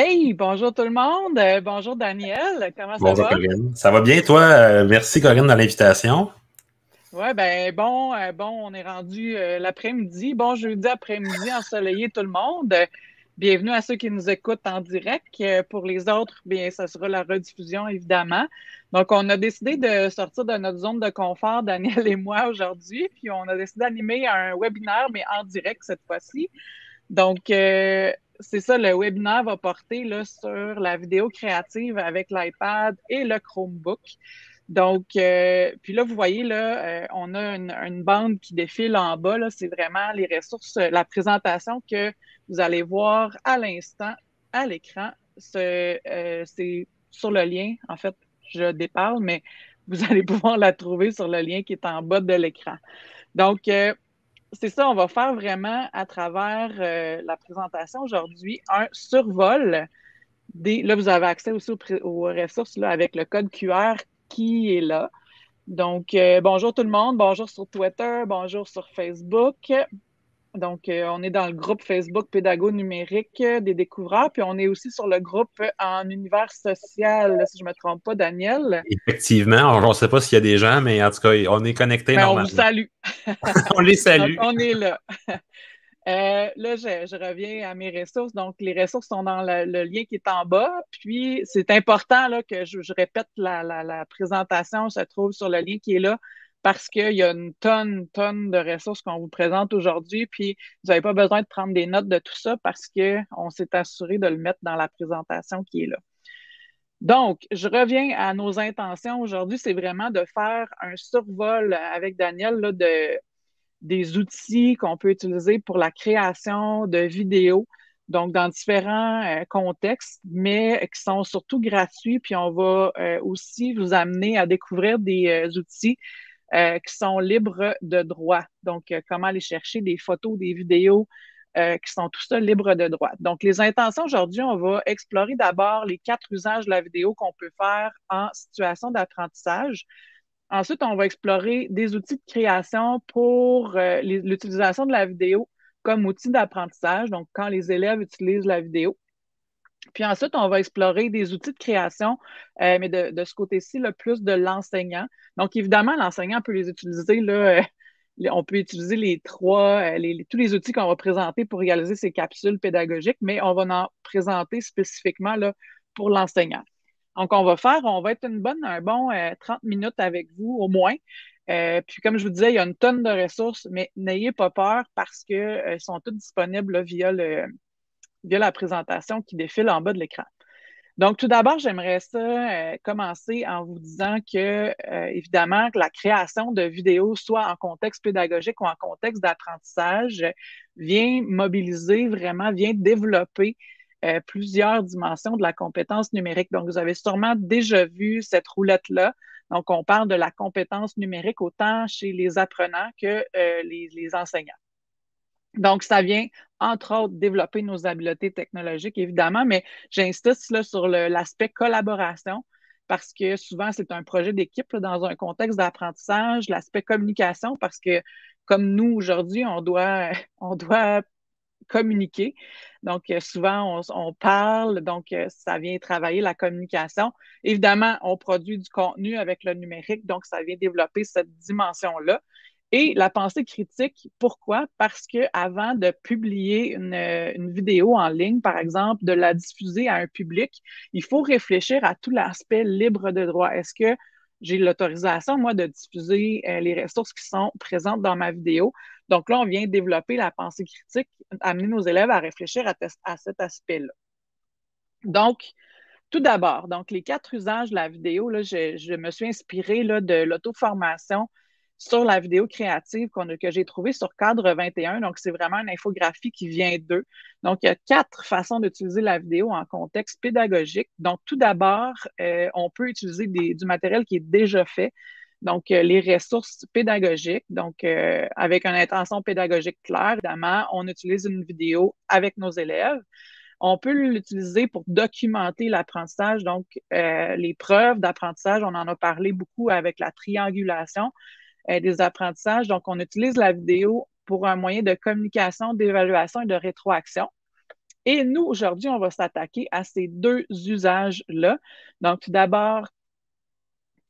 Hey, bonjour tout le monde. Euh, bonjour Daniel. Comment ça bonjour, va? Corinne. Ça va bien, toi? Euh, merci, Corinne, de l'invitation. Oui, ben bon, euh, bon, on est rendu l'après-midi. Bon jeudi après-midi ensoleillé tout le monde. Bienvenue à ceux qui nous écoutent en direct. Pour les autres, bien, ça sera la rediffusion, évidemment. Donc, on a décidé de sortir de notre zone de confort, Daniel et moi, aujourd'hui. Puis, on a décidé d'animer un webinaire, mais en direct cette fois-ci. Donc, c'est ça, le webinaire va porter là, sur la vidéo créative avec l'iPad et le Chromebook. Donc, euh, puis là, vous voyez, là, euh, on a une, bande qui défile en bas. C'est vraiment les ressources, la présentation que vous allez voir à l'instant à l'écran. Euh, c'est sur le lien, en fait, je déparle, mais vous allez pouvoir la trouver sur le lien qui est en bas de l'écran. Donc, c'est ça, on va faire vraiment à travers euh, la présentation aujourd'hui un survol. Là, vous avez accès aussi aux, ressources avec le code QR qui est là. Donc, euh, bonjour tout le monde, bonjour sur Twitter, bonjour sur Facebook. Donc, euh, on est dans le groupe Facebook Pédago numérique des découvreurs, puis on est aussi sur le groupe en univers social, si je ne me trompe pas, Daniel. Effectivement, on ne sait pas s'il y a des gens, mais en tout cas, on est connectés ben, normalement. On vous salue. on les salue. on est là. Euh, là, je, reviens à mes ressources. Donc, les ressources sont dans le, lien qui est en bas. Puis, c'est important là, que je, répète, la, la, présentation se trouve sur le lien qui est là parce qu'il y a une tonne, tonne de ressources qu'on vous présente aujourd'hui, puis vous n'avez pas besoin de prendre des notes de tout ça parce qu'on s'est assuré de le mettre dans la présentation qui est là. Donc, je reviens à nos intentions aujourd'hui, c'est vraiment de faire un survol avec Daniel là, de, des outils qu'on peut utiliser pour la création de vidéos, donc dans différents euh, contextes, mais qui sont surtout gratuits. Puis on va euh, aussi vous amener à découvrir des euh, outils euh, qui sont libres de droit. Donc, euh, comment aller chercher des photos, des vidéos euh, qui sont tout ça libres de droit. Donc, les intentions aujourd'hui, on va explorer d'abord les quatre usages de la vidéo qu'on peut faire en situation d'apprentissage. Ensuite, on va explorer des outils de création pour l'utilisation de la vidéo comme outil d'apprentissage, donc quand les élèves utilisent la vidéo. Puis ensuite, on va explorer des outils de création, euh, mais de, ce côté-ci, le plus de l'enseignant. Donc, évidemment, l'enseignant peut les utiliser. Là, euh, on peut utiliser les trois, euh, tous les outils qu'on va présenter pour réaliser ces capsules pédagogiques, mais on va en présenter spécifiquement là, pour l'enseignant. Donc, on va faire, on va être une bonne, un bon 30 minutes avec vous au moins. puis, comme je vous disais, il y a une tonne de ressources, mais n'ayez pas peur parce qu'elles sont toutes disponibles via le, via la présentation qui défile en bas de l'écran. Donc, tout d'abord, j'aimerais ça euh, commencer en vous disant que, euh, évidemment, la création de vidéos, soit en contexte pédagogique ou en contexte d'apprentissage, vient mobiliser vraiment, vient développer euh, plusieurs dimensions de la compétence numérique. Donc, vous avez sûrement déjà vu cette roulette-là. Donc, on parle de la compétence numérique autant chez les apprenants que les enseignants. Donc, ça vient, entre autres, développer nos habiletés technologiques, évidemment, mais j'insiste là, sur l'aspect collaboration parce que souvent, c'est un projet d'équipe dans un contexte d'apprentissage, l'aspect communication, parce que comme nous, aujourd'hui, on doit, on doit communiquer. Donc, euh, souvent, on, on, parle, donc euh, ça vient travailler la communication. Évidemment, on produit du contenu avec le numérique, donc ça vient développer cette dimension-là. Et la pensée critique, pourquoi? Parce que avant de publier une, vidéo en ligne, par exemple, de la diffuser à un public, il faut réfléchir à tout l'aspect libre de droit. Est-ce que j'ai l'autorisation, moi, de diffuser euh, les ressources qui sont présentes dans ma vidéo? Donc là, on vient développer la pensée critique, amener nos élèves à réfléchir à, cet aspect-là. Donc, tout d'abord, donc les quatre usages de la vidéo, là, je, me suis inspirée de l'auto-formation sur la vidéo créative que j'ai trouvée sur Cadre 21. Donc, c'est vraiment une infographie qui vient d'eux. Donc, il y a quatre façons d'utiliser la vidéo en contexte pédagogique. Donc, tout d'abord, euh, on peut utiliser du matériel qui est déjà fait. Donc, euh, les ressources pédagogiques, donc euh, avec une intention pédagogique claire, évidemment, on utilise une vidéo avec nos élèves. On peut l'utiliser pour documenter l'apprentissage, donc les preuves d'apprentissage, on en a parlé beaucoup avec la triangulation. Euh, des apprentissages. Donc, on utilise la vidéo pour un moyen de communication, d'évaluation et de rétroaction. Et nous, aujourd'hui, on va s'attaquer à ces deux usages-là. Donc, tout d'abord,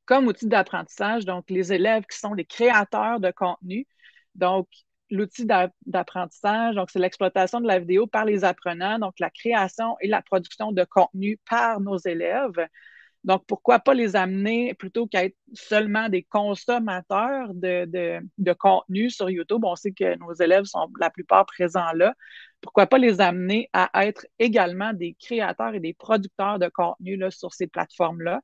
comme outil d'apprentissage, donc les élèves qui sont les créateurs de contenu. Donc, l'outil d'apprentissage, donc c'est l'exploitation de la vidéo par les apprenants, donc la création et la production de contenu par nos élèves. Donc, pourquoi pas les amener plutôt qu'à être seulement des consommateurs de, de, contenu sur YouTube? On sait que nos élèves sont la plupart présents là. Pourquoi pas les amener à être également des créateurs et des producteurs de contenu là, sur ces plateformes-là?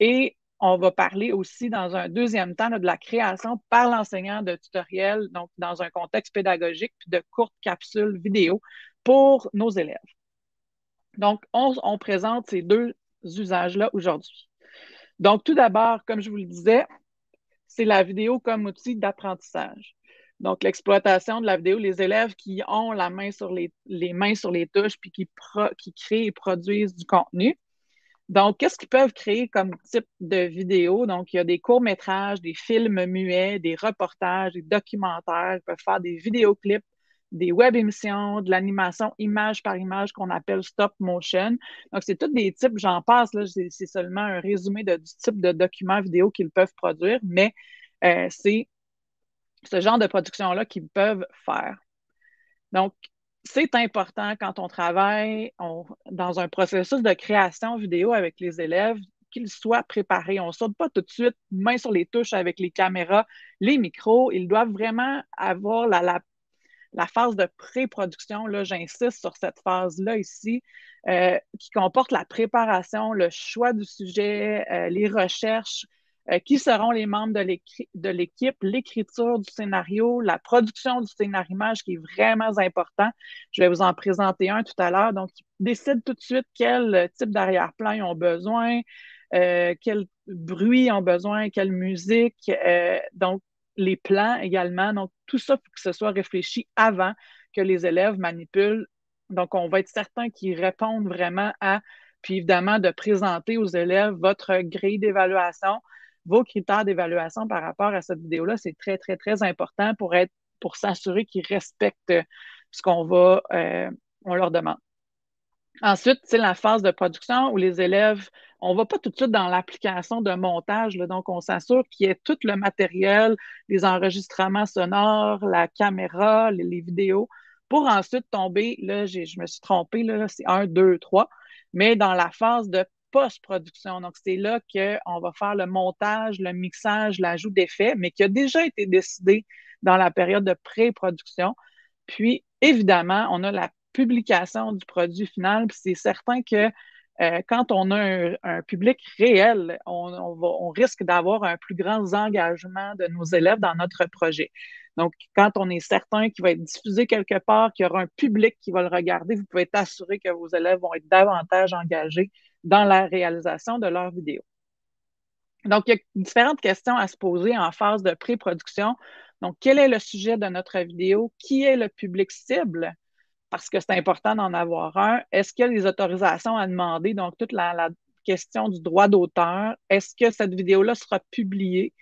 Et on va parler aussi dans un deuxième temps de la création par l'enseignant de tutoriels, donc dans un contexte pédagogique, puis de courtes capsules vidéo pour nos élèves. Donc, on, présente ces deux usages-là aujourd'hui. Donc, tout d'abord, comme je vous le disais, c'est la vidéo comme outil d'apprentissage. Donc, l'exploitation de la vidéo, les élèves qui ont la main sur les, mains sur les touches, puis qui, qui créent et produisent du contenu. Donc, qu'est-ce qu'ils peuvent créer comme type de vidéo? Donc, il y a des courts-métrages, des films muets, des reportages, des documentaires. Ils peuvent faire des vidéoclips, des web-émissions, de l'animation image par image qu'on appelle stop motion. Donc, c'est tous des types, j'en passe, là, c'est seulement un résumé de, du type de documents vidéo qu'ils peuvent produire, mais euh, c'est ce genre de production-là qu'ils peuvent faire. Donc, c'est important quand on travaille dans un processus de création vidéo avec les élèves qu'ils soient préparés. On ne saute pas tout de suite main sur les touches avec les caméras, les micros. Ils doivent vraiment avoir la, phase de pré-production. J'insiste sur cette phase-là ici, euh, qui comporte la préparation, le choix du sujet, euh, les recherches, euh, qui seront les membres de l'équipe, l'écriture du scénario, la production du scénarimage qui est vraiment important. Je vais vous en présenter un tout à l'heure. Donc, ils tout de suite quel type d'arrière-plan ils ont besoin, quel bruit ils ont besoin, quelle musique. Donc, les plans également. Donc, tout ça, faut que ce soit réfléchi avant que les élèves manipulent. Donc, on va être certain qu'ils répondent vraiment à, puis évidemment, de présenter aux élèves votre grille d'évaluation, vos critères d'évaluation par rapport à cette vidéo-là, c'est très, très, très important pour être, pour s'assurer qu'ils respectent ce qu'on va, euh, on leur demande. Ensuite, c'est la phase de production où les élèves, on ne va pas tout de suite dans l'application de montage, donc on s'assure qu'il y ait tout le matériel, les enregistrements sonores, la caméra, les, vidéos, pour ensuite tomber, là, je me suis trompée, là, c'est un, deux, trois, mais dans la phase de post-production. Donc, c'est là qu'on va faire le montage, le mixage, l'ajout d'effets, mais qui a déjà été décidé dans la période de pré-production. Puis, évidemment, on a la publication du produit final. Puis, c'est certain que euh, quand on a un, public réel, on, risque d'avoir un plus grand engagement de nos élèves dans notre projet. Donc, quand on est certain qu'il va être diffusé quelque part, qu'il y aura un public qui va le regarder, vous pouvez être assuré que vos élèves vont être davantage engagés dans la réalisation de leurs vidéos. Donc, il y a différentes questions à se poser en phase de pré-production. Donc, quel est le sujet de notre vidéo? Qui est le public cible? Parce que c'est important d'en avoir un. Est-ce qu'il y a des autorisations à demander? Donc, toute la, question du droit d'auteur. Est-ce que cette vidéo-là sera publiée?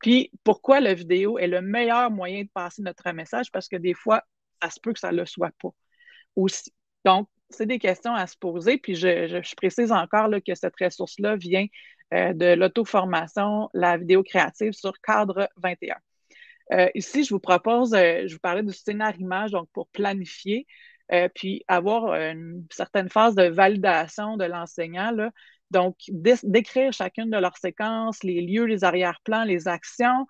Puis, pourquoi la vidéo est le meilleur moyen de passer notre message? Parce que des fois, ça se peut que ça ne le soit pas aussi. Donc, c'est des questions à se poser. Puis je, précise encore que cette ressource-là vient euh, de l'auto-formation, la vidéo créative sur Cadre 21. Euh, ici, je vous propose, euh, je vous parlais du scénario image, donc pour planifier, puis avoir une certaine phase de validation de l'enseignant. Donc, décrire chacune de leurs séquences, les lieux, les arrière-plans, les actions,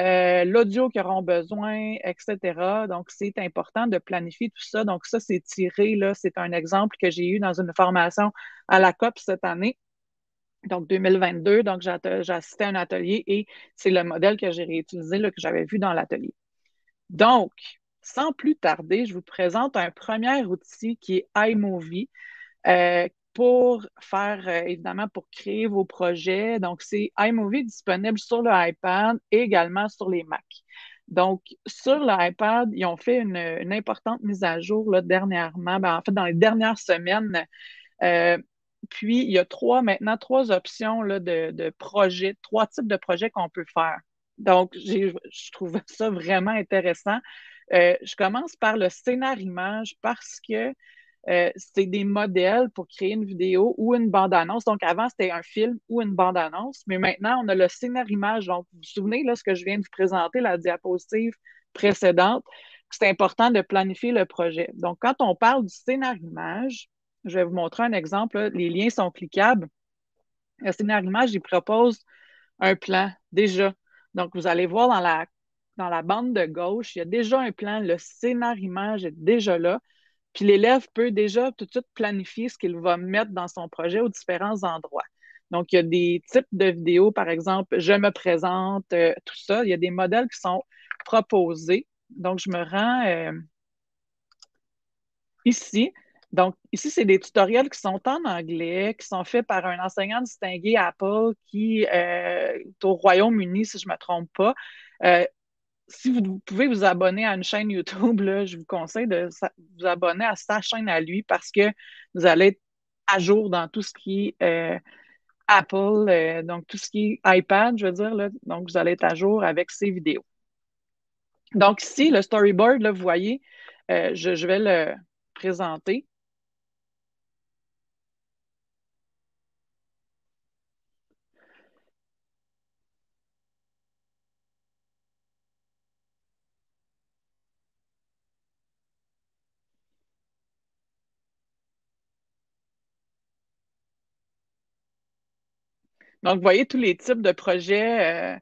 euh, l'audio qu'ils auront besoin, etc. Donc, c'est important de planifier tout ça. Donc, ça, c'est tiré, là, c'est un exemple que j'ai eu dans une formation à la COP cette année, donc 2022. Donc, j'ai assisté à un atelier et c'est le modèle que j'ai réutilisé, que j'avais vu dans l'atelier. Donc, sans plus tarder, je vous présente un premier outil qui est iMovie, euh, pour faire, euh, évidemment, pour créer vos projets. Donc, c'est iMovie disponible sur le iPad et également sur les Mac. Donc, sur l'iPad, ils ont fait une, importante mise à jour là, dernièrement, ben, en fait, dans les dernières semaines. Euh, puis, il y a trois, maintenant, trois options là, de, projets, trois types de projets qu'on peut faire. Donc, je trouve ça vraiment intéressant. Euh, je commence par le scénarimage parce que euh, c'est des modèles pour créer une vidéo ou une bande-annonce. Donc, avant, c'était un film ou une bande-annonce, mais maintenant, on a le scénario-image. Donc, vous vous souvenez, là, ce que je viens de vous présenter, la diapositive précédente, c'est important de planifier le projet. Donc, quand on parle du scénario-image, je vais vous montrer un exemple. Les liens sont cliquables. Le scénario-image, il propose un plan déjà. Donc, vous allez voir dans la, bande de gauche, il y a déjà un plan. Le scénario-image est déjà là. Puis l'élève peut déjà tout de suite planifier ce qu'il va mettre dans son projet aux différents endroits. Donc, il y a des types de vidéos, par exemple, je me présente, euh, tout ça. Il y a des modèles qui sont proposés. Donc, je me rends euh, ici. Donc, ici, c'est des tutoriels qui sont en anglais, qui sont faits par un enseignant distingué Apple qui euh, est au Royaume-Uni, si je ne me trompe pas si vous pouvez vous abonner à une chaîne YouTube, je vous conseille de vous abonner à sa chaîne à lui parce que vous allez être à jour dans tout ce qui est euh, Apple, euh, donc tout ce qui est iPad, je veux dire. donc, vous allez être à jour avec ses vidéos. Donc, ici, le storyboard, vous voyez, euh, je vais le présenter. Donc, vous voyez tous les types de projets euh,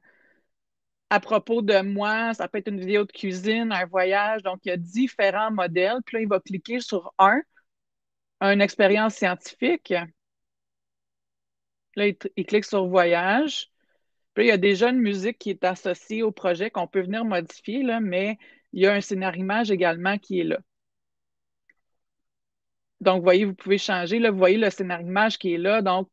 à propos de moi. Ça peut être une vidéo de cuisine, un voyage. Donc, il y a différents modèles. Puis là, il va cliquer sur un, une expérience scientifique. Là, il, clique sur voyage. Puis là, il y a déjà une musique qui est associée au projet qu'on peut venir modifier, là, mais il y a un scénario image également qui est là. Donc, vous voyez, vous pouvez changer. Là, vous voyez le scénario image qui est là. Donc,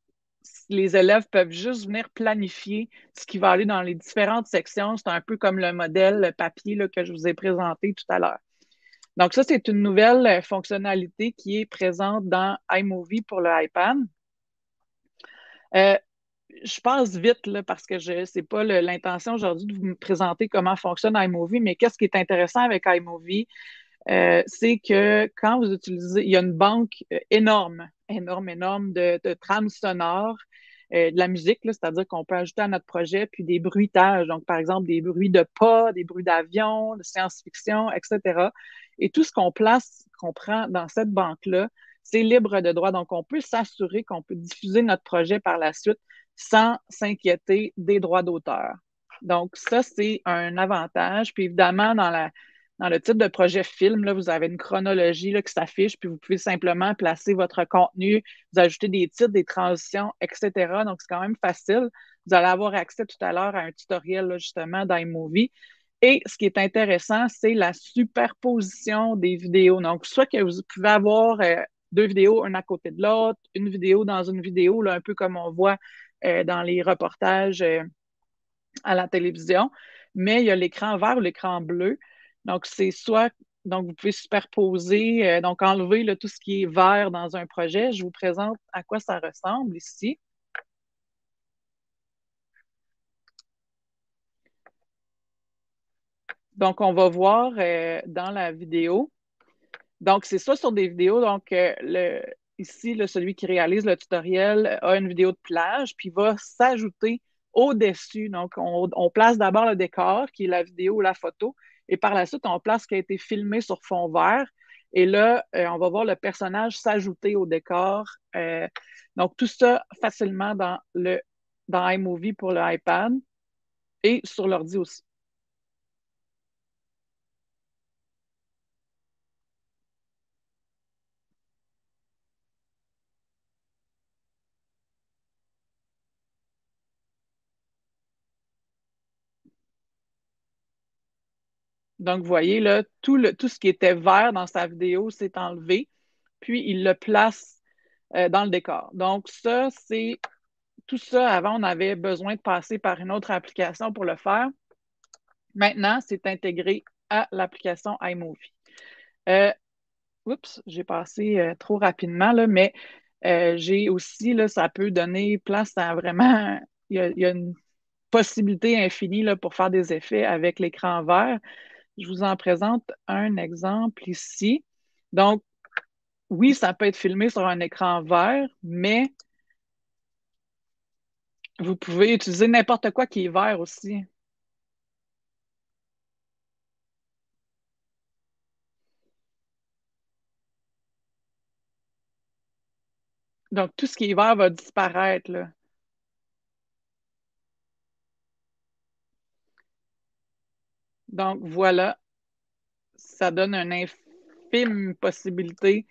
les élèves peuvent juste venir planifier ce qui va aller dans les différentes sections. C'est un peu comme le modèle papier que je vous ai présenté tout à l'heure. Donc, ça, c'est une nouvelle euh, fonctionnalité qui est présente dans iMovie pour le iPad. Euh, je passe vite là, parce que ce n'est pas l'intention aujourd'hui de vous présenter comment fonctionne iMovie, mais qu'est-ce qui est intéressant avec iMovie? Euh, c'est que quand vous utilisez, il y a une banque énorme énorme, énorme de, trames sonores, euh, de la musique, c'est-à-dire qu'on peut ajouter à notre projet, puis des bruitages, donc par exemple des bruits de pas, des bruits d'avion, de science-fiction, etc. Et tout ce qu'on place, qu'on prend dans cette banque-là, c'est libre de droit. Donc, on peut s'assurer qu'on peut diffuser notre projet par la suite sans s'inquiéter des droits d'auteur. Donc, ça, c'est un avantage. Puis évidemment, dans la, dans le type de projet film, là, vous avez une chronologie là, qui s'affiche, puis vous pouvez simplement placer votre contenu, vous ajouter des titres, des transitions, etc. Donc, c'est quand même facile. Vous allez avoir accès tout à l'heure à un tutoriel justement d'iMovie. Et ce qui est intéressant, c'est la superposition des vidéos. Donc, soit que vous pouvez avoir euh, deux vidéos, une à côté de l'autre, une vidéo dans une vidéo, là, un peu comme on voit euh, dans les reportages euh, à la télévision, mais il y a l'écran vert ou l'écran bleu. Donc, c'est soit, donc vous pouvez superposer, euh, donc enlever tout ce qui est vert dans un projet. Je vous présente à quoi ça ressemble ici. Donc, on va voir euh, dans la vidéo. Donc, c'est ça sur des vidéos. Donc, euh, le, ici, celui qui réalise le tutoriel a une vidéo de plage, puis va s'ajouter au-dessus. Donc, on, on place d'abord le décor, qui est la vidéo ou la photo, et par la suite, on place ce qui a été filmé sur fond vert. Et là, euh, on va voir le personnage s'ajouter au décor. Euh, donc, tout ça facilement dans, le, dans iMovie pour l'iPad et sur l'ordi aussi. Donc, vous voyez, là, tout, le, tout ce qui était vert dans sa vidéo s'est enlevé, puis il le place euh, dans le décor. Donc, ça, c'est tout ça. Avant, on avait besoin de passer par une autre application pour le faire. Maintenant, c'est intégré à l'application iMovie. Euh, oups, j'ai passé euh, trop rapidement, là, mais j'ai aussi, là, ça peut donner place à vraiment, il y a, une possibilité infinie là, pour faire des effets avec l'écran vert. Je vous en présente un exemple ici. Donc, oui, ça peut être filmé sur un écran vert, mais vous pouvez utiliser n'importe quoi qui est vert aussi. Donc, tout ce qui est vert va disparaître. Là. Donc, voilà. Ça donne une infime possibilité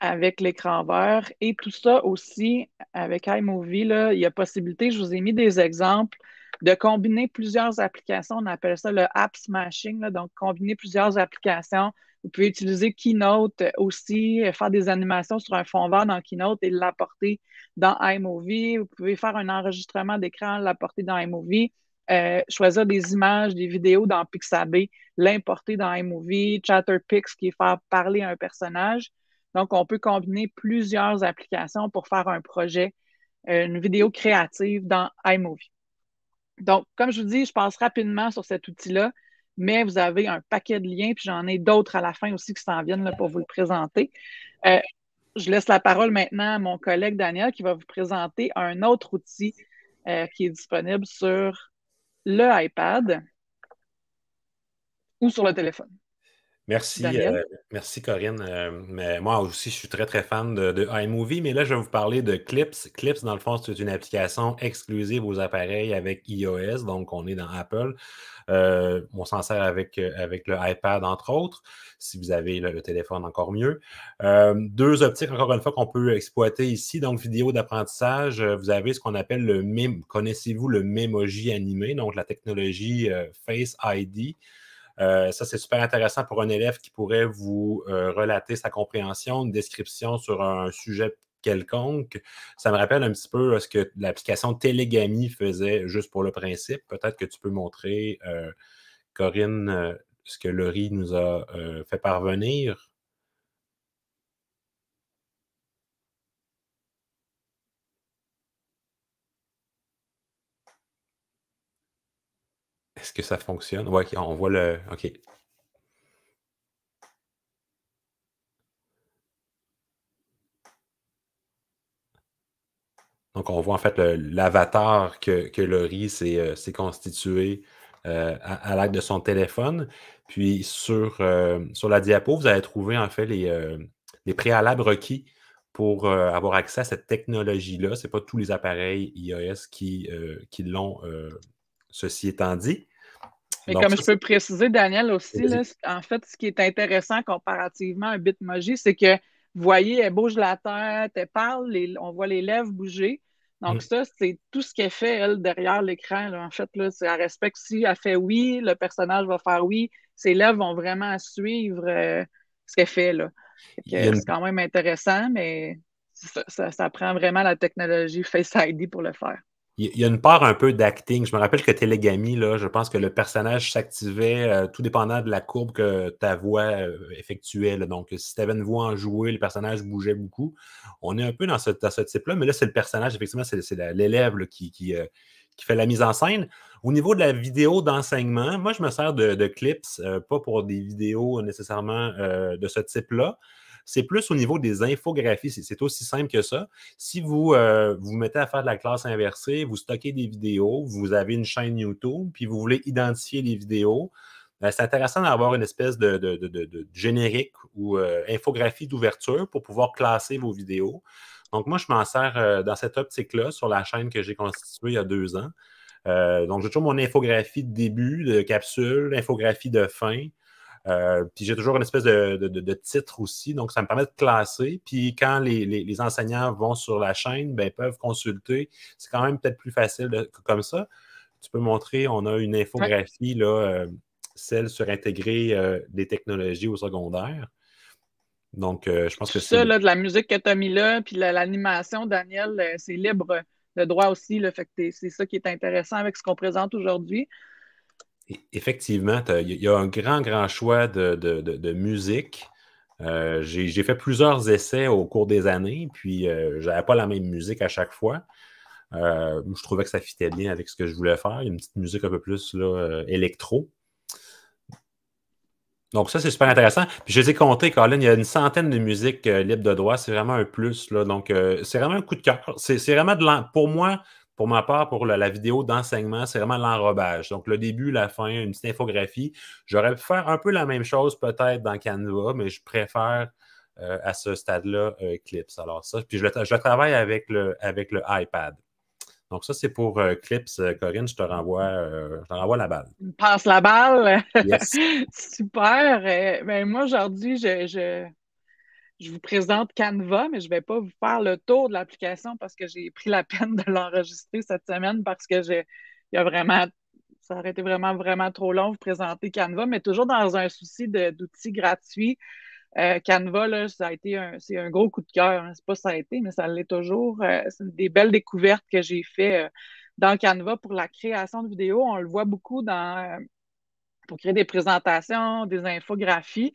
avec l'écran vert. Et tout ça aussi, avec iMovie, il y a possibilité, je vous ai mis des exemples, de combiner plusieurs applications. On appelle ça le app smashing, donc combiner plusieurs applications. Vous pouvez utiliser Keynote aussi, faire des animations sur un fond vert dans Keynote et l'apporter dans iMovie. Vous pouvez faire un enregistrement d'écran, l'apporter dans iMovie. Euh, choisir des images, des vidéos dans Pixabay, l'importer dans iMovie, ChatterPix qui est faire parler à un personnage. Donc, on peut combiner plusieurs applications pour faire un projet, euh, une vidéo créative dans iMovie. Donc, comme je vous dis, je passe rapidement sur cet outil-là, mais vous avez un paquet de liens, puis j'en ai d'autres à la fin aussi qui s'en viennent là, pour vous le présenter. Euh, je laisse la parole maintenant à mon collègue Daniel qui va vous présenter un autre outil qui est disponible sur le iPad ou sur le téléphone. Merci, euh, merci Corinne. Euh, moi aussi, je suis très, très fan de, iMovie, mais là, je vais vous parler de Clips. Clips, dans le fond, c'est une application exclusive aux appareils avec iOS, donc on est dans Apple. Euh, on s'en sert avec, avec le iPad, entre autres, si vous avez le, téléphone, encore mieux. deux optiques, encore une fois, qu'on peut exploiter ici. Donc, vidéo d'apprentissage, vous avez ce qu'on appelle le MIM. Connaissez-vous le Memoji animé, donc la technologie Face ID? Euh, ça, c'est super intéressant pour un élève qui pourrait vous euh, relater sa compréhension, une description sur un sujet quelconque. Ça me rappelle un petit peu euh, ce que l'application Télégami faisait juste pour le principe. Peut-être que tu peux montrer, Corinne, ce que Laurie nous a fait parvenir. Que ça fonctionne? On voit le. OK. Donc, on voit en fait l'avatar que, que Laurie s'est euh, constitué euh, à, l'aide de son téléphone. Puis sur, euh, sur la diapo, vous allez trouver en fait les, les préalables requis pour avoir accès à cette technologie-là. Ce n'est pas tous les appareils iOS qui, qui l'ont, ceci étant dit. Mais comme je peux préciser, Daniel, aussi, en fait, ce qui est intéressant comparativement à Bitmoji, c'est que, vous voyez, elle bouge la tête, elle parle, on voit les lèvres bouger. Donc, mm. ça, c'est tout ce qu'elle fait, elle, derrière l'écran. En fait, là, elle respecte si elle fait oui, le personnage va faire oui. Ses lèvres vont vraiment suivre euh, ce qu'elle fait. Là. C'est quand même intéressant, mais ça, prend vraiment la technologie Face ID pour le faire il y a une part un peu d'acting. Je me rappelle que Télégami, là, je pense que le personnage s'activait euh, tout dépendant de la courbe que ta voix euh, effectuait. Donc, si tu avais une voix enjouée, le personnage bougeait beaucoup. On est un peu dans ce, ce type-là, mais là, c'est le personnage, effectivement, c'est l'élève qui, qui, euh, qui, fait la mise en scène. Au niveau de la vidéo d'enseignement, moi, je me sers de clips, pas pour des vidéos nécessairement de ce type-là. C'est plus au niveau des infographies. C'est aussi simple que ça. Si vous euh, vous mettez à faire de la classe inversée, vous stockez des vidéos, vous avez une chaîne YouTube, puis vous voulez identifier les vidéos, ben, c'est intéressant d'avoir une espèce de, générique ou euh, infographie d'ouverture pour pouvoir classer vos vidéos. Donc, moi, je m'en sers euh, dans cette optique-là sur la chaîne que j'ai constituée il y a deux ans. donc, j'ai toujours mon infographie de début, de capsule, infographie de fin, euh, puis j'ai toujours une espèce de, titre aussi, donc ça me permet de classer. Puis quand les, enseignants vont sur la chaîne, ben, ils peuvent consulter. C'est quand même peut-être plus facile comme ça. Tu peux montrer, on a une infographie, là, euh, celle sur intégrer euh, des technologies au secondaire. Donc, je pense que c'est. Ça, là, de la musique que tu as mis là, puis l'animation, Daniel, c'est libre de droit aussi. Là, fait que c'est ça qui est intéressant avec ce qu'on présente aujourd'hui. Effectivement, il y a un grand, grand choix de, musique. Euh, j'ai fait plusieurs essais au cours des années, puis euh, je n'avais pas la même musique à chaque fois. Euh, je trouvais que ça fitait bien avec ce que je voulais faire. Une petite musique un peu plus là, électro. Donc, ça, c'est super intéressant. Puis, je les ai comptés, Colin, il y a une centaine de musiques euh, libres de droit. C'est vraiment un plus. Là. Donc, euh, c'est vraiment un coup de cœur. C'est vraiment de Pour moi, pour ma part, pour la, vidéo d'enseignement, c'est vraiment l'enrobage. Donc, le début, la fin, une petite infographie. J'aurais pu faire un peu la même chose peut-être dans Canva, mais je préfère euh, à ce stade-là Clips. Alors, ça, puis je le, je travaille avec le, avec le iPad. Donc, ça, c'est pour euh, Clips. Euh, Corinne, je te renvoie, euh, je te renvoie la balle. Passe la balle. Super. ben, moi, aujourd'hui, je, je, je, vous présente Canva, mais je ne vais pas vous faire le tour de l'application parce que j'ai pris la peine de l'enregistrer cette semaine parce que j'ai, il y a vraiment, ça aurait été vraiment, vraiment trop long de vous présenter Canva, mais toujours dans un souci d'outils gratuits. Euh, Canva, là, ça a été un, c'est un gros coup de cœur. Hein. C'est pas ça a été, mais ça l'est toujours. Euh, c'est des belles découvertes que j'ai fait euh, dans Canva pour la création de vidéos. On le voit beaucoup dans pour créer des présentations, des infographies.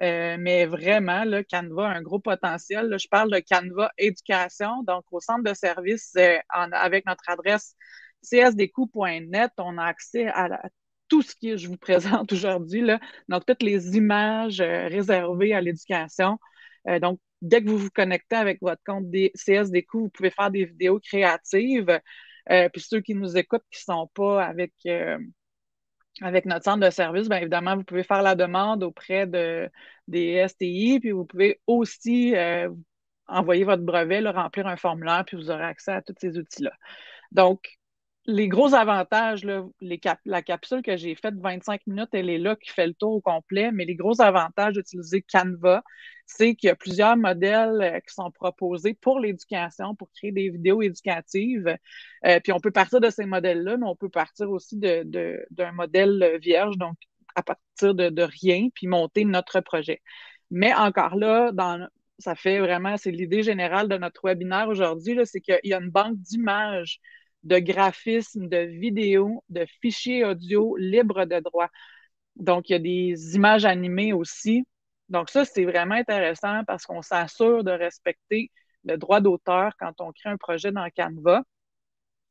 Mais vraiment, là, Canva a un gros potentiel. je parle de Canva Éducation. Donc, au centre de service, avec notre adresse csdq.net, on a accès à, tout ce que je vous présente aujourd'hui, donc toutes les images euh, réservées à l'éducation. Euh, donc, dès que vous vous connectez avec votre compte des vous pouvez faire des vidéos créatives. Euh, puis ceux qui nous écoutent qui ne sont pas avec, avec notre centre de service, bien évidemment, vous pouvez faire la demande auprès de, des STI, puis vous pouvez aussi envoyer votre brevet, remplir un formulaire, puis vous aurez accès à tous ces outils-là. Donc, les gros avantages, la capsule que j'ai faite de 25 minutes, elle est là qui fait le tour au complet, mais les gros avantages d'utiliser Canva, c'est qu'il y a plusieurs modèles euh, qui sont proposés pour l'éducation, pour créer des vidéos éducatives. Euh, puis on peut partir de ces modèles-là, mais on peut partir aussi d'un modèle vierge, donc à partir de, rien, puis monter notre projet. Mais encore là, ça fait vraiment, c'est l'idée générale de notre webinaire aujourd'hui, c'est qu'il y a une banque d'images de graphismes, de vidéos, de fichiers audio libres de droit. Donc, il y a des images animées aussi. Donc, ça, c'est vraiment intéressant parce qu'on s'assure de respecter le droit d'auteur quand on crée un projet dans Canva.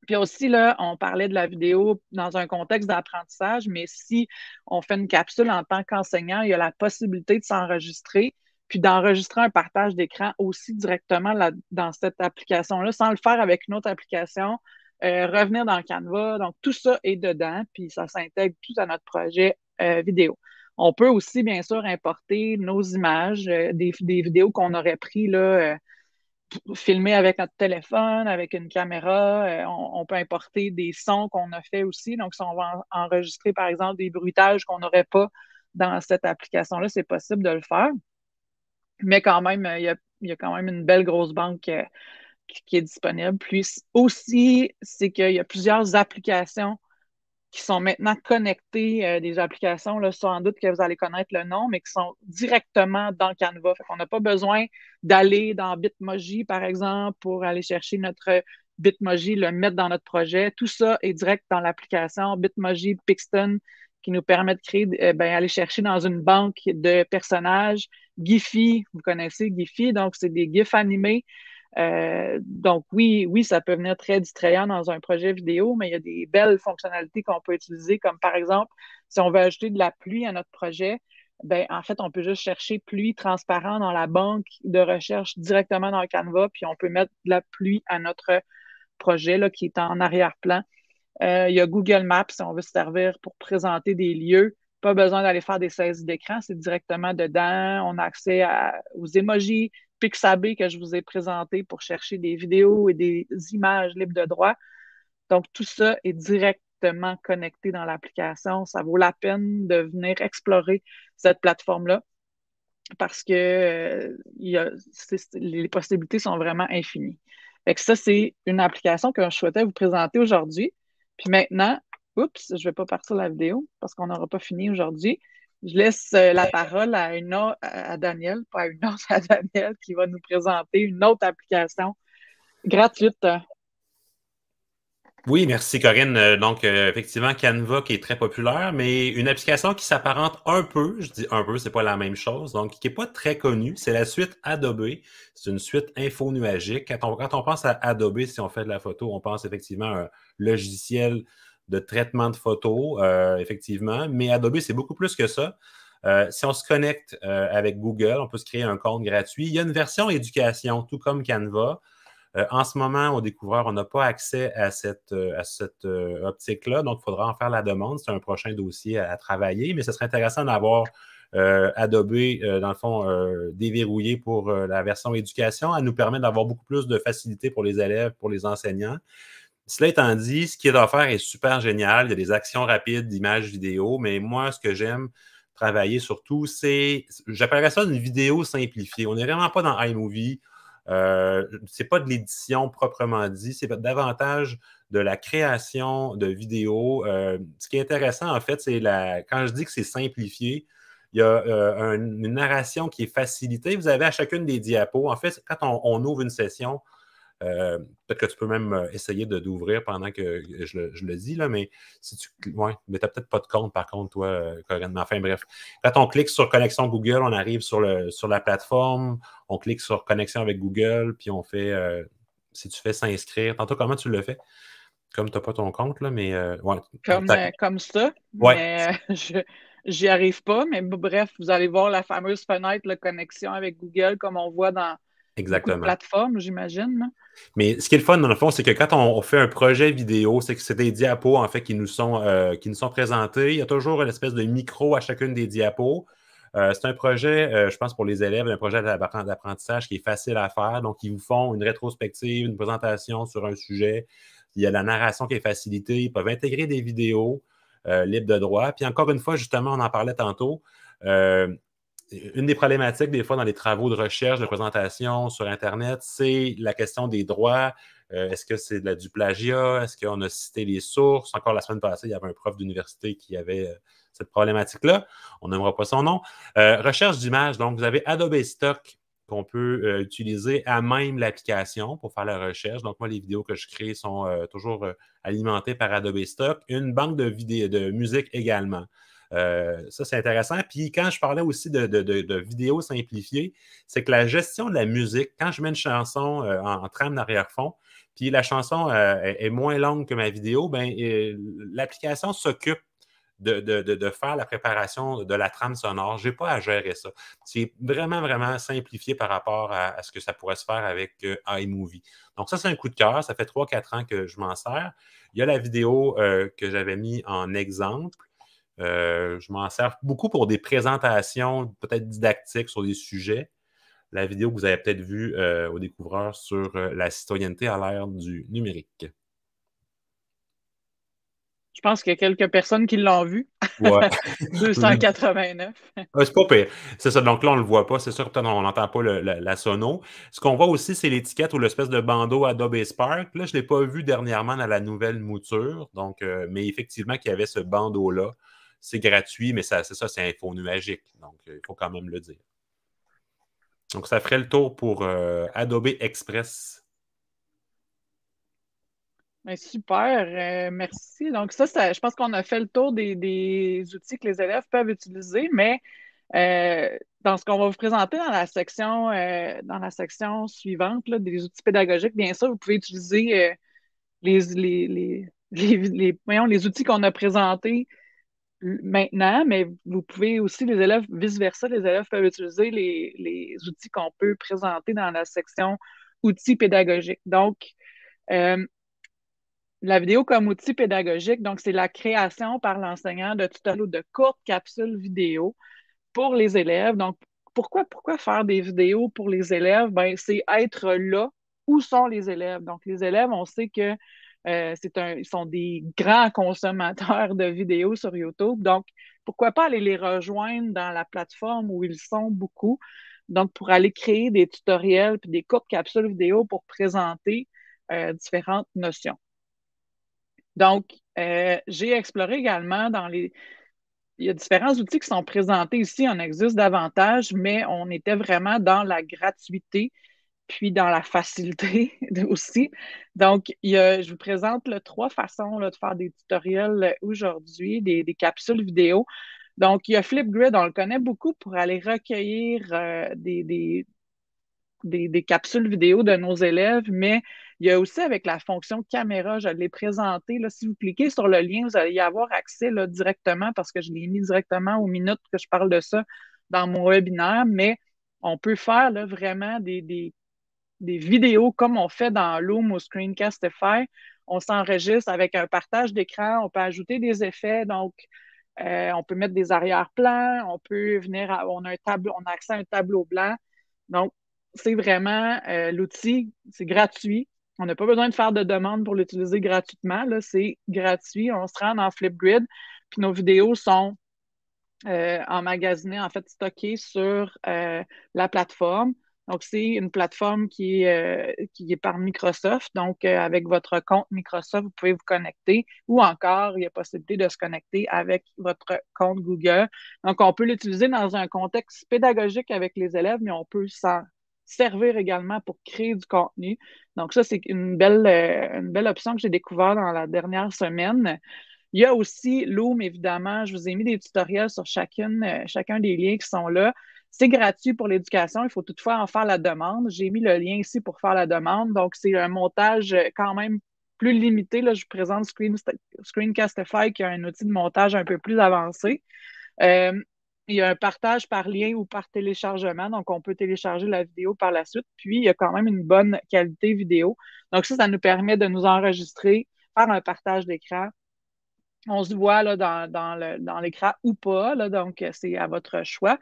Puis aussi, là, on parlait de la vidéo dans un contexte d'apprentissage, mais si on fait une capsule en tant qu'enseignant, il y a la possibilité de s'enregistrer, puis d'enregistrer un partage d'écran aussi directement dans cette application-là, sans le faire avec une autre application, euh, revenir dans Canva. Donc, tout ça est dedans, puis ça s'intègre tout à notre projet euh, vidéo. On peut aussi, bien sûr, importer nos images, euh, des, vidéos qu'on aurait pris là, filmées avec notre téléphone, avec une caméra. On, peut importer des sons qu'on a fait aussi. Donc, si on va enregistrer, par exemple, des bruitages qu'on n'aurait pas dans cette application-là, c'est possible de le faire. Mais quand même, il y a quand même une belle grosse banque qui est disponible. Puis aussi, c'est qu'il y a plusieurs applications qui sont maintenant connectées, euh, des applications, là, sans doute que vous allez connaître le nom, mais qui sont directement dans Canva. On n'a pas besoin d'aller dans Bitmoji, par exemple, pour aller chercher notre Bitmoji, le mettre dans notre projet. Tout ça est direct dans l'application Bitmoji Pixton qui nous permet de créer, euh, ben, aller chercher dans une banque de personnages. Giphy, vous connaissez Giphy, donc c'est des GIFs animés euh, donc oui, oui, ça peut venir très distrayant dans un projet vidéo, mais il y a des belles fonctionnalités qu'on peut utiliser, comme par exemple, si on veut ajouter de la pluie à notre projet, ben en fait, on peut juste chercher pluie transparent dans la banque de recherche directement dans Canva, puis on peut mettre de la pluie à notre projet là, qui est en arrière-plan. Euh, il y a Google Maps si on veut se servir pour présenter des lieux. Pas besoin d'aller faire des saisies d'écran, c'est directement dedans. On a accès aux emojis, Pixabay que je vous ai présenté pour chercher des vidéos et des images libres de droit. Donc, tout ça est directement connecté dans l'application. Ça vaut la peine de venir explorer cette plateforme-là parce que euh, les possibilités sont vraiment infinies. Fait ça, c'est une application que je souhaitais vous présenter aujourd'hui. Puis maintenant, oups, je ne vais pas partir la vidéo parce qu'on n'aura pas fini aujourd'hui. Je laisse euh, la parole à, une autre, à Daniel, pas à une autre, à Daniel, qui va nous présenter une autre application gratuite. Oui, merci Corinne. Euh, donc, euh, effectivement, Canva qui est très populaire, mais une application qui s'apparente un peu, je dis un peu, c'est pas la même chose, donc qui n'est pas très connue, c'est la suite Adobe. C'est une suite info-nuagique. Quand quand on pense à Adobe, si on fait de la photo, on pense effectivement à un logiciel de traitement de photos, euh, effectivement. Mais Adobe, c'est beaucoup plus que ça. Euh, si on se connecte euh, avec Google, on peut se créer un compte gratuit. Il y a une version éducation, tout comme Canva. En ce moment, au découvreur, on n'a pas accès à cette, à cette optique-là, donc il faudra en faire la demande. C'est un prochain dossier à, travailler, mais ce serait intéressant d'avoir Adobe, dans le fond, déverrouillé pour la version éducation. Elle nous permet d'avoir beaucoup plus de facilité pour les élèves, pour les enseignants. Cela étant dit, ce qui est offert est super génial. Il y a des actions rapides d'images vidéo, mais moi, ce que j'aime travailler surtout, c'est, j'appellerais ça une vidéo simplifiée. On n'est vraiment pas dans iMovie. Euh, c'est pas de l'édition proprement dit, c'est davantage de la création de vidéos. Euh, ce qui est intéressant, en fait, c'est la. Quand je dis que c'est simplifié, il y a euh, une narration qui est facilitée. Vous avez à chacune des diapos. En fait, quand on ouvre une session, euh, peut-être que tu peux même euh, essayer d'ouvrir pendant que je, le dis, là, mais si tu. Ouais, mais tu n'as peut-être pas de compte, par contre, toi, euh, Corinne. Enfin, bref. Quand on clique sur connexion Google, on arrive sur, le, sur la plateforme, on clique sur connexion avec Google, puis on fait. si tu fais s'inscrire, tantôt, comment tu le fais? Comme tu n'as pas ton compte, là, mais. ouais, comme, comme ça. Ouais. Mais je. J'y arrive pas, mais bref, vous allez voir la fameuse fenêtre, la connexion avec Google, comme on voit dans, Exactement. plateforme, j'imagine. Mais ce qui est le fun, dans le fond, c'est que quand on, fait un projet vidéo, c'est que c'est des diapos, en fait, qui nous, sont, euh, qui nous sont présentés. Il y a toujours une espèce de micro à chacune des diapos. Euh, c'est un projet, euh, je pense, pour les élèves, un projet d'apprentissage qui est facile à faire. Donc, ils vous font une rétrospective, une présentation sur un sujet. Il y a la narration qui est facilitée. Ils peuvent intégrer des vidéos libres de droit. Puis encore une fois, justement, on en parlait tantôt une des problématiques, des fois, dans les travaux de recherche, de présentation sur Internet, c'est la question des droits. Euh, est-ce que c'est du plagiat? Est-ce qu'on a cité les sources? Encore la semaine passée, il y avait un prof d'université qui avait euh, cette problématique-là. On n'aimera pas son nom. Euh, recherche d'images. Donc, vous avez Adobe Stock qu'on peut utiliser à même l'application pour faire la recherche. Donc, moi, les vidéos que je crée sont toujours alimentées par Adobe Stock. Une banque de, de musique également. Euh, ça, c'est intéressant. Puis quand je parlais aussi de, vidéos simplifiées, c'est que la gestion de la musique, quand je mets une chanson euh, en, trame d'arrière-fond, puis la chanson euh, est, moins longue que ma vidéo, ben, l'application s'occupe de, faire la préparation de la trame sonore. Je n'ai pas à gérer ça. C'est vraiment, vraiment simplifié par rapport à, ce que ça pourrait se faire avec iMovie. Donc, ça, c'est un coup de cœur. Ça fait 3-4 ans que je m'en sers. Il y a la vidéo que j'avais mis en exemple. Euh, je m'en sers beaucoup pour des présentations peut-être didactiques sur des sujets. La vidéo que vous avez peut-être vue euh, au découvreur sur euh, la citoyenneté à l'ère du numérique. Je pense qu'il y a quelques personnes qui l'ont vu. Ouais. 289. c'est pas pire. C'est ça. Donc là, on ne le voit pas. C'est sûr, peut-être on n'entend pas la, sono. Ce qu'on voit aussi, c'est l'étiquette ou l'espèce de bandeau Adobe Spark. Là, je ne l'ai pas vu dernièrement dans la nouvelle mouture. Donc, mais effectivement, qu'il y avait ce bandeau-là c'est gratuit, mais c'est ça, c'est info nuagique. Donc, euh, il faut quand même le dire. Donc, ça ferait le tour pour euh, Adobe Express. Ben, super, euh, merci. Donc, ça, je pense qu'on a fait le tour des, outils que les élèves peuvent utiliser, mais dans ce qu'on va vous présenter dans la section, dans la section suivante des outils pédagogiques, bien sûr, vous pouvez utiliser les, les, les outils qu'on a présentés maintenant, mais vous pouvez aussi, les élèves, vice-versa, les élèves peuvent utiliser les, outils qu'on peut présenter dans la section outils pédagogiques. Donc, euh, la vidéo comme outil pédagogique, donc c'est la création par l'enseignant de tutoriels ou de courtes capsules vidéo pour les élèves. Donc, pourquoi, pourquoi faire des vidéos pour les élèves? Ben, c'est être là où sont les élèves. Donc, les élèves, on sait que euh, un, ils sont des grands consommateurs de vidéos sur YouTube. Donc, pourquoi pas aller les rejoindre dans la plateforme où ils sont beaucoup. Donc, pour aller créer des tutoriels puis des courtes capsules vidéo pour présenter euh, différentes notions. Donc, euh, j'ai exploré également dans les. Il y a différents outils qui sont présentés ici. On existe davantage, mais on était vraiment dans la gratuité puis dans la facilité aussi. Donc, je vous présente trois façons de faire des tutoriels aujourd'hui, des, capsules vidéo. Donc, il y a Flipgrid, on le connaît beaucoup pour aller recueillir euh, des, des, capsules vidéo de nos élèves, mais Il y a aussi avec la fonction caméra, je l'ai présenté. Là, si vous cliquez sur le lien, vous allez y avoir accès là, directement parce que je l'ai mis directement aux minutes que je parle de ça dans mon webinaire, mais on peut faire là, vraiment des, des, des, vidéos comme on fait dans Loom ou Screencastify. On s'enregistre avec un partage d'écran, on peut ajouter des effets, donc euh, on peut mettre des arrière-plans, on peut venir, on a un tableau, on a accès à un tableau blanc. Donc, c'est vraiment euh, l'outil, c'est gratuit. On n'a pas besoin de faire de demande pour l'utiliser gratuitement. Là, c'est gratuit. On se rend dans Flipgrid, puis nos vidéos sont euh, emmagasinées, en fait, stockées sur la plateforme. Donc, c'est une plateforme qui, euh, qui est par Microsoft. Donc, euh, avec votre compte Microsoft, vous pouvez vous connecter ou encore, il y a possibilité de se connecter avec votre compte Google. Donc, on peut l'utiliser dans un contexte pédagogique avec les élèves, mais on peut s'en servir également pour créer du contenu. Donc, ça, c'est une belle, euh, une belle option que j'ai découvert dans la dernière semaine. Il y a aussi Loom, évidemment. Je vous ai mis des tutoriels sur chacune, chacun des liens qui sont là. C'est gratuit pour l'éducation. Il faut toutefois en faire la demande. J'ai mis le lien ici pour faire la demande. Donc, c'est un montage quand même plus limité. Là, je vous présente Screencastify qui a un outil de montage un peu plus avancé. Euh, il y a un partage par lien ou par téléchargement, donc on peut télécharger la vidéo par la suite. Puis, il y a quand même une bonne qualité vidéo. Donc, ça, ça nous permet de nous enregistrer, faire un partage d'écran. On se voit là, dans, dans l'écran ou pas, là, donc c'est à votre choix.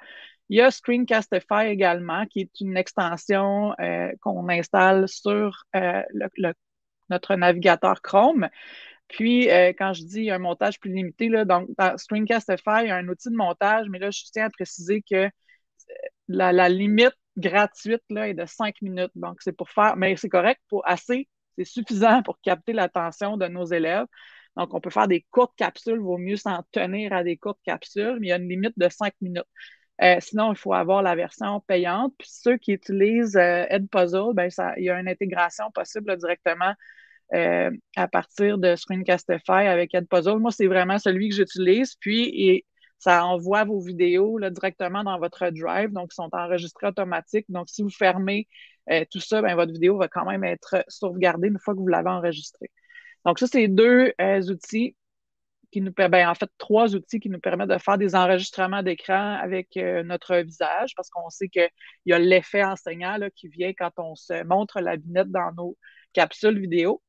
Il y a Screencastify également, qui est une extension euh, qu'on installe sur euh, notre navigateur Chrome. Puis, euh, quand je dis un montage plus limité, là, donc dans Screencastify, il y a un outil de montage, mais là, je tiens à préciser que la, limite gratuite là, est de 5 minutes. Donc, c'est pour faire, mais c'est correct, pour assez, c'est suffisant pour capter l'attention de nos élèves. Donc, on peut faire des courtes capsules, vaut mieux s'en tenir à des courtes capsules, mais il y a une limite de 5 minutes. Euh, sinon, il faut avoir la version payante. Puis ceux qui utilisent euh, Edpuzzle, ben, ça, il y a une intégration possible directement euh, à partir de Screencastify avec Edpuzzle. Moi, c'est vraiment celui que j'utilise. Puis, ça envoie vos vidéos là, directement dans votre Drive. Donc, ils sont enregistrés automatiques. Donc, si vous fermez tout ça, ben, votre vidéo va quand même être sauvegardée une fois que vous l'avez enregistrée. Donc, ça, c'est deux outils qui nous ben, en fait, trois outils qui nous permettent de faire des enregistrements d'écran avec euh, notre visage, parce qu'on sait qu'il y a l'effet enseignant qui vient quand on se montre la binette dans nos capsules vidéo.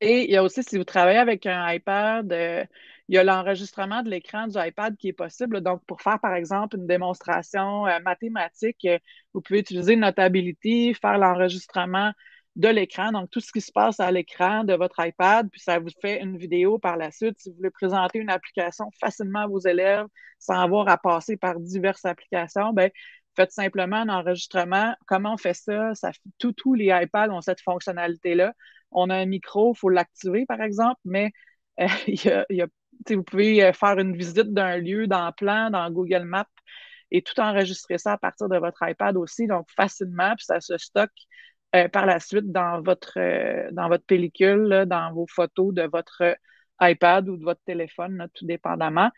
Et il y a aussi, si vous travaillez avec un iPad, euh, il y a l'enregistrement de l'écran du iPad qui est possible. Donc, pour faire, par exemple, une démonstration euh, mathématique, vous pouvez utiliser Notability, faire l'enregistrement de l'écran, donc tout ce qui se passe à l'écran de votre iPad, puis ça vous fait une vidéo par la suite. Si vous voulez présenter une application facilement à vos élèves sans avoir à passer par diverses applications, ben faites simplement un enregistrement. Comment on fait ça? ça tous les iPads ont cette fonctionnalité-là. On a un micro, il faut l'activer, par exemple, mais euh, vous pouvez euh, faire une visite d'un lieu dans Plan, dans Google Maps, et tout enregistrer ça à partir de votre iPad aussi, donc facilement, puis ça se stocke euh, par la suite dans votre, euh, dans votre pellicule, dans vos photos de votre iPad ou de votre téléphone, tout dépendamment.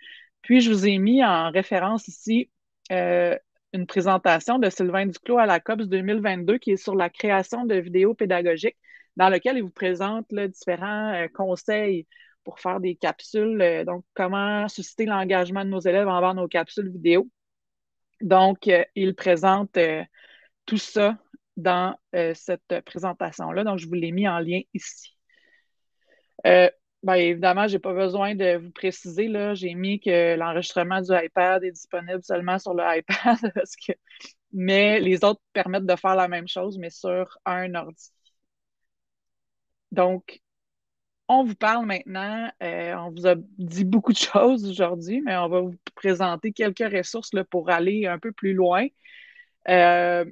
Puis, je vous ai mis en référence ici euh, une présentation de Sylvain Duclos à la COPS 2022 qui est sur la création de vidéos pédagogiques dans lequel il vous présente différents conseils pour faire des capsules. donc, comment susciter l'engagement de nos élèves envers nos capsules vidéo. Donc, il présente tout ça dans euh, cette présentation-là. Donc, je vous l'ai mis en lien ici. Euh, ben, évidemment, je n'ai pas besoin de vous préciser. J'ai mis que l'enregistrement du iPad est disponible seulement sur le iPad, que... mais les autres permettent de faire la même chose, mais sur un ordi. Donc, on vous parle maintenant, euh, on vous a dit beaucoup de choses aujourd'hui, mais on va vous présenter quelques ressources pour aller un peu plus loin. Euh,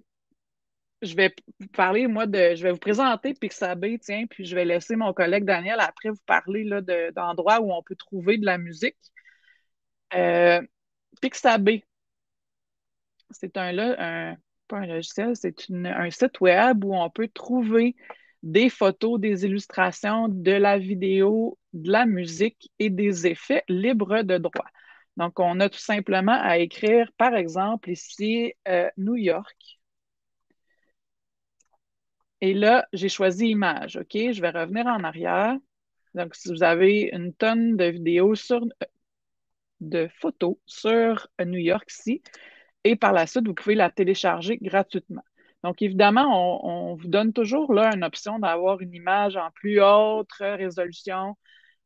je vais parler, moi, de. Je vais vous présenter Pixabay, tiens, puis je vais laisser mon collègue Daniel après vous parler d'endroits où on peut trouver de la musique. Euh, Pixabay, c'est un, un, pas un logiciel, c'est un site web où on peut trouver des photos, des illustrations, de la vidéo, de la musique et des effets libres de droit. Donc, on a tout simplement à écrire, par exemple, ici, euh, New York. Et là, j'ai choisi image. OK, je vais revenir en arrière. Donc, si vous avez une tonne de vidéos sur, de photos sur New York ici, et par la suite, vous pouvez la télécharger gratuitement. Donc, évidemment, on, vous donne toujours là une option d'avoir une image en plus haute résolution,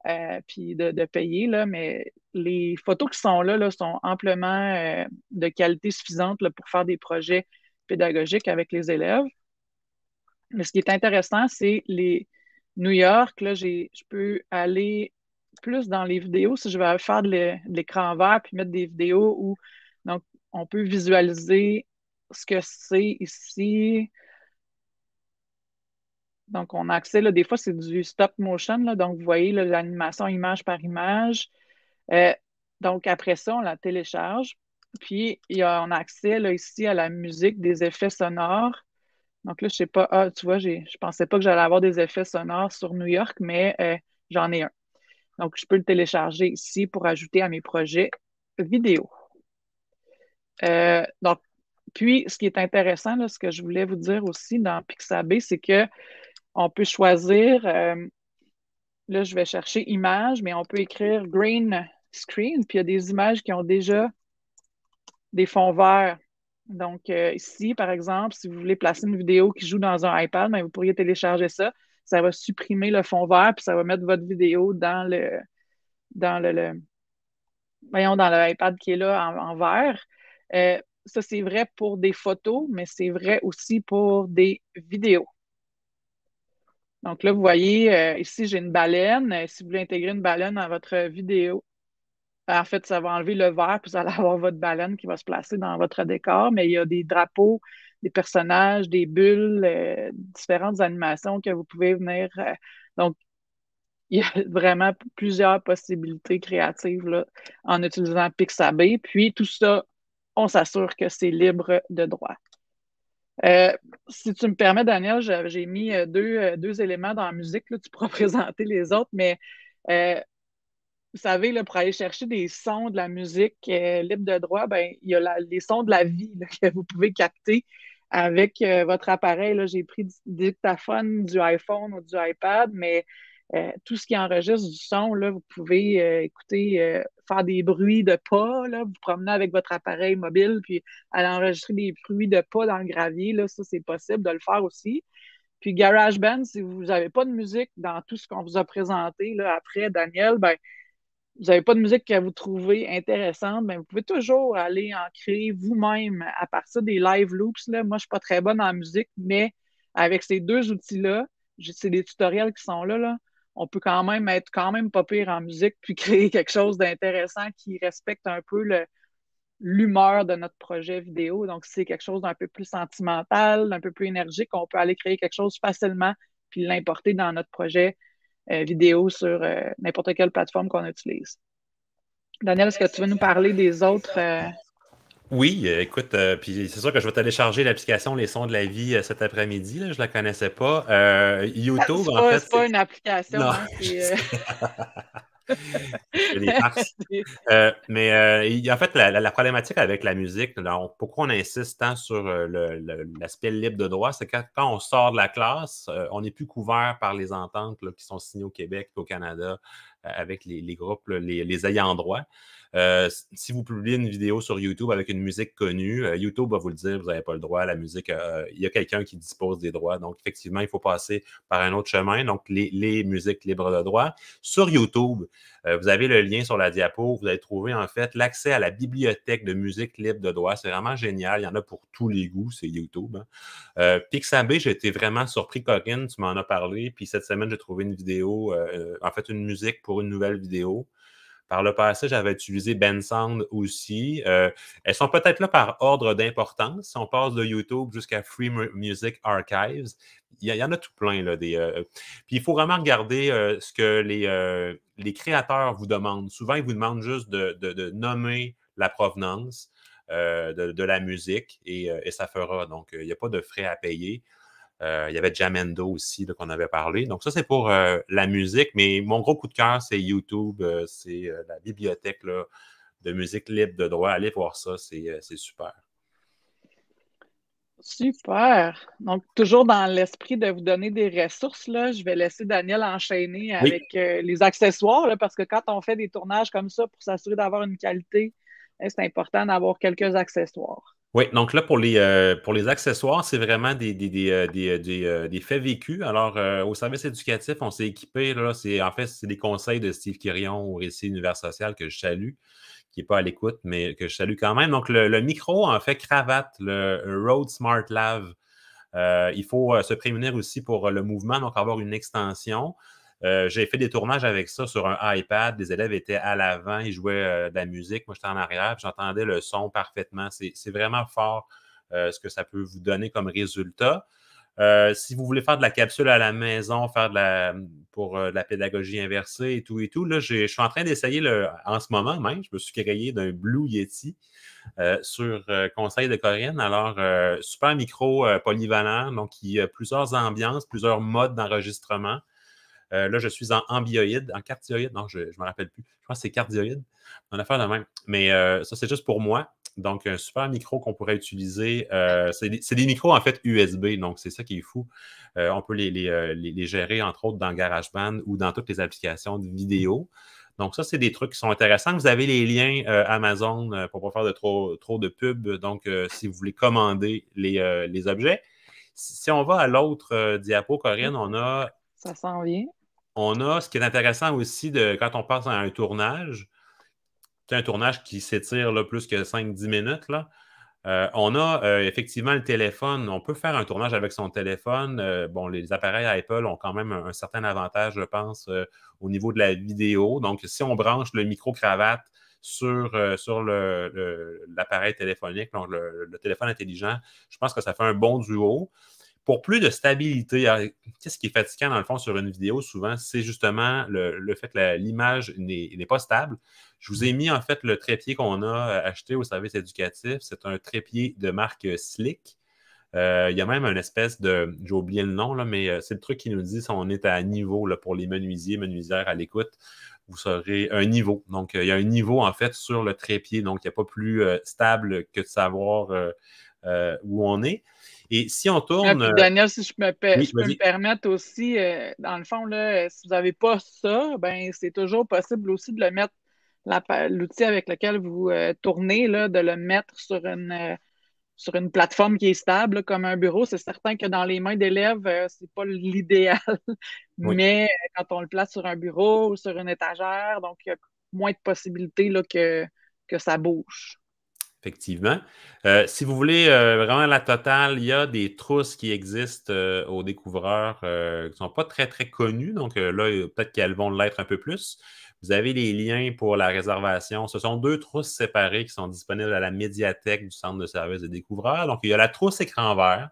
euh, puis de, payer, là, mais les photos qui sont là, là sont amplement euh, de qualité suffisante pour faire des projets pédagogiques avec les élèves. Mais ce qui est intéressant, c'est les New York, là, je peux aller plus dans les vidéos si je vais faire de l'écran vert puis mettre des vidéos où donc, on peut visualiser ce que c'est ici. Donc, on a accès, là, des fois, c'est du stop motion. Là, donc, vous voyez l'animation image par image. Euh, donc, après ça, on la télécharge. Puis, il y a, on a accès là, ici à la musique, des effets sonores. Donc là, je sais pas, ah, tu vois, je ne pensais pas que j'allais avoir des effets sonores sur New York, mais euh, j'en ai un. Donc, je peux le télécharger ici pour ajouter à mes projets vidéo. Euh, donc, puis, ce qui est intéressant, là, ce que je voulais vous dire aussi dans Pixabay, c'est que on peut choisir, euh, là, je vais chercher images, mais on peut écrire green screen, puis il y a des images qui ont déjà des fonds verts. Donc, euh, ici, par exemple, si vous voulez placer une vidéo qui joue dans un iPad, ben, vous pourriez télécharger ça. Ça va supprimer le fond vert, puis ça va mettre votre vidéo dans le, dans le, voyons, dans le iPad qui est là en, vert. Euh, ça, c'est vrai pour des photos, mais c'est vrai aussi pour des vidéos. Donc là, vous voyez, euh, ici, j'ai une baleine. Si vous voulez intégrer une baleine dans votre vidéo, en fait, ça va enlever le vert, puis vous allez avoir votre baleine qui va se placer dans votre décor, mais il y a des drapeaux, des personnages, des bulles, euh, différentes animations que vous pouvez venir. Euh, donc, il y a vraiment plusieurs possibilités créatives là, en utilisant Pixabay. Puis tout ça, on s'assure que c'est libre de droit. Euh, si tu me permets, Daniel, j'ai mis deux, deux, éléments dans la musique. Là, tu pourras présenter les autres, mais vous savez, là, pour aller chercher des sons de la musique euh, libre de droit, ben, il y a les sons de la vie que vous pouvez capter avec euh, votre appareil. J'ai pris du dictaphone du iPhone ou du iPad, mais euh, tout ce qui enregistre du son, là, vous pouvez écouter, faire des bruits de pas, là, vous promenez avec votre appareil mobile, puis aller enregistrer des bruits de pas dans le gravier, là, ça, c'est possible de le faire aussi. Puis GarageBand, si vous n'avez pas de musique dans tout ce qu'on vous a présenté là, après, Daniel, ben, vous n'avez pas de musique que vous trouvez intéressante, mais vous pouvez toujours aller en créer vous-même à partir des live loops. Là. Moi, je ne suis pas très bonne en musique, mais avec ces deux outils-là, c'est des tutoriels qui sont là, là, on peut quand même être quand même pas pire en musique, puis créer quelque chose d'intéressant qui respecte un peu l'humeur de notre projet vidéo. Donc, c'est quelque chose d'un peu plus sentimental, d'un peu plus énergique, on peut aller créer quelque chose facilement, puis l'importer dans notre projet vidéo sur euh, n'importe quelle plateforme qu'on utilise. Daniel, est-ce que tu veux nous parler des autres? Euh? Oui, écoute, puis c'est sûr que je vais télécharger l'application Les Sons de la vie cet après-midi. Je ne la connaissais pas. YouTube, en fait. C'est pas une application. Non, hein, Euh, mais euh, en fait, la, problématique avec la musique, pourquoi on insiste tant sur euh, l'aspect libre de droit, c'est que quand on sort de la classe, on n'est plus couvert par les ententes qui sont signées au Québec et au Canada avec les, groupes, les, ayants droit. Euh, si vous publiez une vidéo sur YouTube avec une musique connue, euh, YouTube va vous le dire, vous n'avez pas le droit à la musique. Euh, il y a quelqu'un qui dispose des droits. Donc, effectivement, il faut passer par un autre chemin. Donc, les, musiques libres de droit. Sur YouTube, vous avez le lien sur la diapo. Vous allez trouver en fait l'accès à la bibliothèque de musique libre de droit. C'est vraiment génial. Il y en a pour tous les goûts, c'est YouTube. Hein. Pixabay, j'ai été vraiment surpris, Corinne, tu m'en as parlé. Puis cette semaine, j'ai trouvé une vidéo, en fait, une musique pour une nouvelle vidéo. Par le passé, j'avais utilisé Bensound aussi. Euh, elles sont peut-être là par ordre d'importance. Si on passe de YouTube jusqu'à Free Music Archives, il y, en a tout plein. Là, des, euh, puis il faut vraiment regarder euh, ce que les, les, créateurs vous demandent. Souvent, ils vous demandent juste de, nommer la provenance. de, la musique et, et ça fera. Donc, il n'y a pas de frais à payer. Euh, il y avait Jamendo aussi qu'on avait parlé. Donc, ça, c'est pour euh, la musique. Mais mon gros coup de cœur, c'est YouTube. Euh, c'est la bibliothèque de musique libre de droit. Allez voir ça, c'est super. Super. Donc, toujours dans l'esprit de vous donner des ressources, là, je vais laisser Daniel enchaîner avec les accessoires, parce que quand on fait des tournages comme ça, pour s'assurer d'avoir une qualité, hein, c'est important d'avoir quelques accessoires. Oui, donc là, pour les, euh, pour les accessoires, c'est vraiment des, des, euh, des, faits vécus. Alors, au service éducatif, on s'est équipé, là, c'est, en fait, c'est des conseils de Steve Quirion au Récit Univers Social que je salue qui n'est pas à l'écoute, mais que je salue quand même. Donc, le, micro, en fait, cravate, le Rode Smart. Euh, il faut euh, se prémunir aussi pour le mouvement, donc avoir une extension. Euh, j'ai fait des tournages avec ça sur un iPad. Les élèves étaient à l'avant, ils jouaient de la musique. Moi, j'étais en arrière, j'entendais le son parfaitement. C'est vraiment fort ce que ça peut vous donner comme résultat. Euh, si vous voulez faire de la capsule à la maison, faire de la, pour euh, la pédagogie inversée et tout et tout, là, je suis en train d'essayer en ce moment même, je me suis créé d'un Blue Yeti euh, sur conseil de Corinne. Alors, super micro polyvalent, donc il y a plusieurs ambiances, plusieurs modes d'enregistrement. Là, je suis en ambioïde, en cardioïde, non, je ne me rappelle plus. Je pense que c'est cardioïde. On a fait de même. Mais ça, c'est juste pour moi. Donc, un super micro qu'on pourrait utiliser. Euh, c'est des, micros en fait USB, donc c'est ça qui est fou. Euh, on peut euh, les, gérer entre autres dans GarageBand ou dans toutes les applications de vidéo. Donc, ça, c'est des trucs qui sont intéressants. Vous avez les liens Amazon pour ne pas faire de trop, trop de pub. Donc, si vous voulez commander les, objets. Si on va à l'autre diapo, Corinne, on a. Ça s'en vient. On a ce qui est intéressant aussi de quand on passe à un tournage un tournage qui s'étire plus que 5-10 minutes. Euh, on a euh, effectivement le téléphone. On peut faire un tournage avec son téléphone. Euh, bon, les appareils Apple ont quand même un, certain avantage, je pense, au niveau de la vidéo. Donc, si on branche le micro-cravate sur, sur l'appareil téléphonique, donc le, téléphone intelligent, je pense que ça fait un bon duo pour plus de stabilité, qu'est-ce qui est fatigant dans le fond sur une vidéo souvent, c'est justement le, fait que l'image n'est pas stable. Je vous ai mis en fait le trépied qu'on a acheté au service éducatif. C'est un trépied de marque Slick. Euh, il y a même une espèce de, j'ai oublié le nom, là, mais euh, c'est le truc qui nous dit si on est à niveau là, pour les menuisiers, menuisières à l'écoute, vous serez un niveau. Donc, euh, il y a un niveau en fait sur le trépied, donc il n'y a pas plus stable que de savoir où on est. Et si on tourne. Euh, Daniel, si je, me, peux me permettre aussi, euh, dans le fond, là, si vous n'avez pas ça, ben, c'est toujours possible aussi de le mettre, l'outil avec lequel vous euh, tournez, là, de le mettre sur une, sur une plateforme qui est stable, comme un bureau. C'est certain que dans les mains d'élèves, ce n'est pas l'idéal, mais quand on le place sur un bureau ou sur une étagère, donc il y a moins de possibilités là, que, que ça bouge. Effectivement. Euh, si vous voulez euh, vraiment la totale, il y a des trousses qui existent euh, aux découvreurs qui ne sont pas très, très connues. Donc là, peut-être qu'elles vont l'être un peu plus. Vous avez les liens pour la réservation. Ce sont deux trousses séparées qui sont disponibles à la médiathèque du Centre de services des découvreurs. Donc, il y a la trousse écran vert.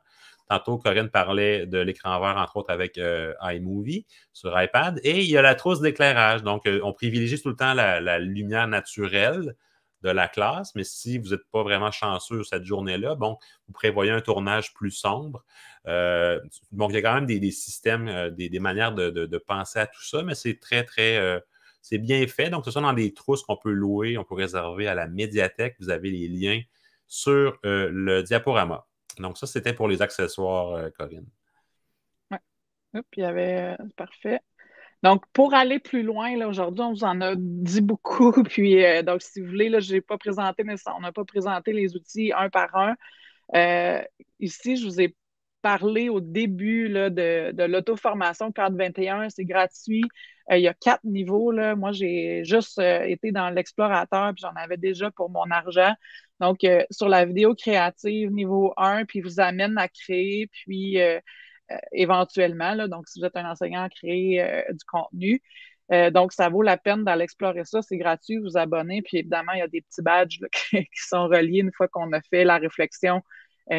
Tantôt, Corinne parlait de l'écran vert, entre autres, avec iMovie sur iPad. Et il y a la trousse d'éclairage. Donc, on privilégie tout le temps la lumière naturelle de la classe, mais si vous n'êtes pas vraiment chanceux cette journée-là, bon, vous prévoyez un tournage plus sombre. Euh, donc, il y a quand même des, systèmes, euh, des, manières de, penser à tout ça, mais c'est très, très, euh, c'est bien fait. Donc, ce sont dans des trousses qu'on peut louer, on peut réserver à la médiathèque. Vous avez les liens sur le diaporama. Donc, ça, c'était pour les accessoires, Corinne. Oui. Puis il y avait, parfait. Donc, pour aller plus loin, là, aujourd'hui, on vous en a dit beaucoup. Puis, euh, donc, si vous voulez, là, je n'ai pas présenté, mais on n'a pas présenté les outils un par un. Euh, ici, je vous ai parlé au début là, de, l'auto-formation Cadre 21. C'est gratuit. Euh, il y a quatre niveaux. Là. Moi, j'ai juste été dans l'explorateur, puis j'en avais déjà pour mon argent. Donc, sur la vidéo créative, niveau 1, puis vous amène à créer, puis éventuellement. Là, donc, si vous êtes un enseignant, créer euh, du contenu. Euh, donc, ça vaut la peine d'aller explorer ça. C'est gratuit, vous abonnez. Puis évidemment, il y a des petits badges qui sont reliés une fois qu'on a fait la réflexion